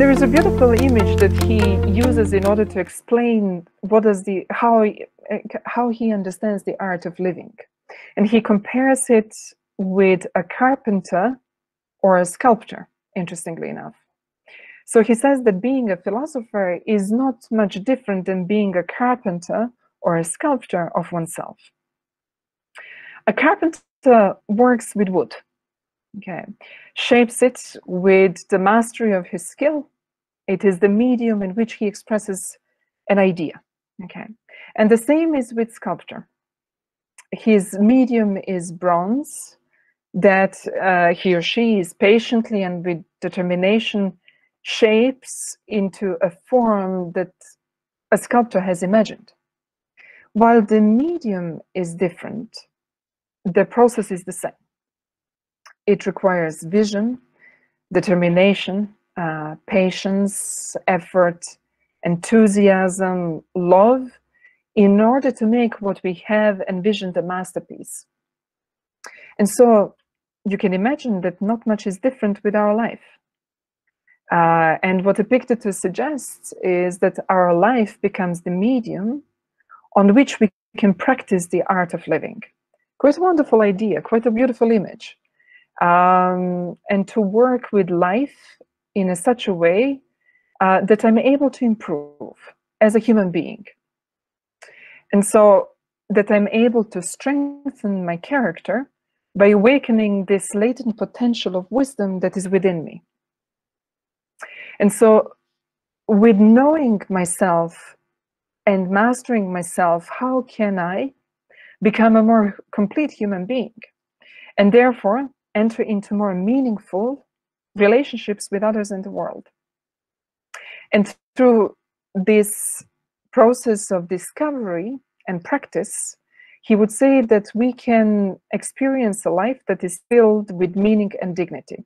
there is a beautiful image that he uses in order to explain what is the how how he understands the art of living. And he compares it with a carpenter or a sculptor interestingly enough. So he says that being a philosopher is not much different than being a carpenter or a sculptor of oneself. A carpenter works with wood okay. Shapes it with the mastery of his skill. It is the medium in which he expresses an idea. Okay. And the same is with sculpture. His medium is bronze that uh, he or she is patiently and with determination shapes into a form that a sculptor has imagined. While the medium is different the process is the same it requires vision, determination, uh, patience, effort, enthusiasm, love, in order to make what we have envisioned a masterpiece. And so you can imagine that not much is different with our life. Uh, and what Epictetus suggests is that our life becomes the medium on which we can practice the art of living. Quite a wonderful idea, quite a beautiful image um, and to work with life in a such a way uh, that I'm able to improve as a human being. And so that I'm able to strengthen my character by awakening this latent potential of wisdom that is within me. And so, with knowing myself and mastering myself, how can I become a more complete human being? And therefore, enter into more meaningful relationships with others in the world. And through this process of discovery and practice, he would say that we can experience a life that is filled with meaning and dignity.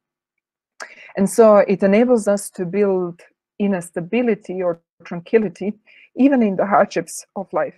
And so it enables us to build inner stability or tranquility, even in the hardships of life.